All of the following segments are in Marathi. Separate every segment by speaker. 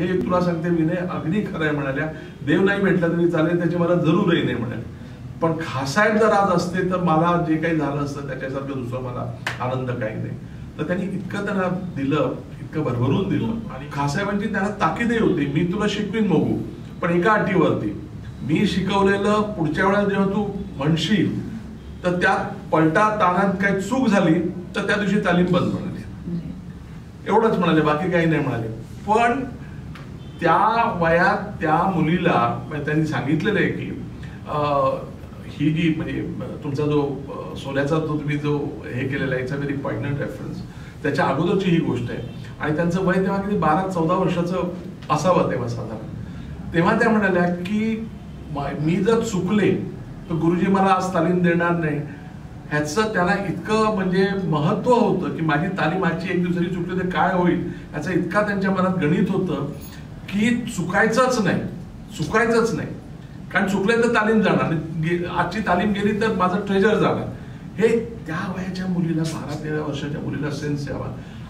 Speaker 1: हे तुला सांगते विनय अगदी खरं आहे म्हणाल्या. देव नाही भेटला तरी चालेल त्याची मला जरूरही नाही म्हणाल. पण खासाहेब जर आज असते तर मला जे काही झालं असतं त्याच्यासारखं दुसरं मला आनंद काही नाही. तर त्यांनी इतकं त्यांना दिलं इतकं भरभरून दिलं. आणि खासाहेबांची त्यांना ताकीदही होती मी तुला शिकवीन बघू. पण एका अटीवरती मी शिकवलेलं पुढच्या वेळेला जेव्हा तू म्हणशील तर त्यात पलटा ताणात काही चूक झाली तर त्या दिवशी तालीम बंद म्हणाली. एवढंच म्हणाले बाकी काही नाही म्हणाले. पण त्या वयात त्या मुलीला म्हणजे त्यांनी सांगितलेलं आहे की ही जी म्हणजे तुमचा जो सोन्याचा जो तुम्ही जो हे केलेला आहे it's a very poignant reference त्याच्या अगोदरची ही गोष्ट आहे. आणि त्यांचं वय तेव्हा किती? बारा चौदा वर्षाचं असावं तेव्हा साधारण. तेव्हा त्या म्हणाल्या की मी जर चुकले तर गुरुजी मला आज तालीम देणार नाही. ह्याचं त्याला इतकं म्हणजे महत्त्व होतं की माझी तालीम माझी एक दुसरी चुकली तर काय होईल? ह्याचं इतका त्यांच्या मनात गणित होतं. की चुकायचंच नाही. चुकायचंच नाही. कारण चुकले तर तालीम जाणार. आजची तालीम गेली तर माझं ट्रेजर जाणार हे त्या वयाच्या मुलीला बारा तेरा वर्षाच्या मुलीला सेन्स यावा.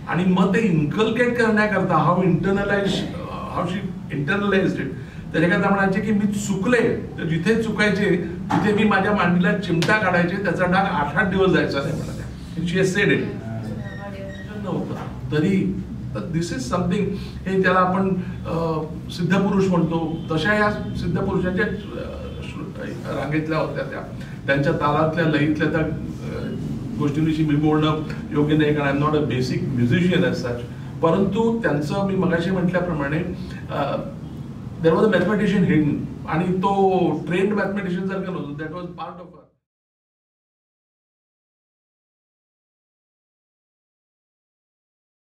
Speaker 1: आणि मग ते इन्कल्केट करण्याकरता how internalise how she internalise it त्याच्याकरता म्हणायचे की मी चुकले. तर जिथे चुकायचे तिथे मी माझ्या मांडीला चिमटा काढायचे. त्याचा डाग आठ आठ दिवस जायचा नाही म्हणाल्या सेड इट नव्हतं तर दिस इज समथिंग हे त्याला आपण सिद्धपुरुष म्हणतो. तशा या सिद्धपुरुषांच्या रांगेतल्या होत्या त्या. त्यांच्या तालातल्या लयीतल्या त्या अं, गोष्टींविषयी मी बोलणं योग्य नाही कारण I not a basic musician as such परंतु त्यांचं मी मगाशी म्हटल्याप्रमाणे there was a mathematician hidden आणि तो ट्रेंड मॅथमॅटिशियन सारखं नव्हतं. That was part of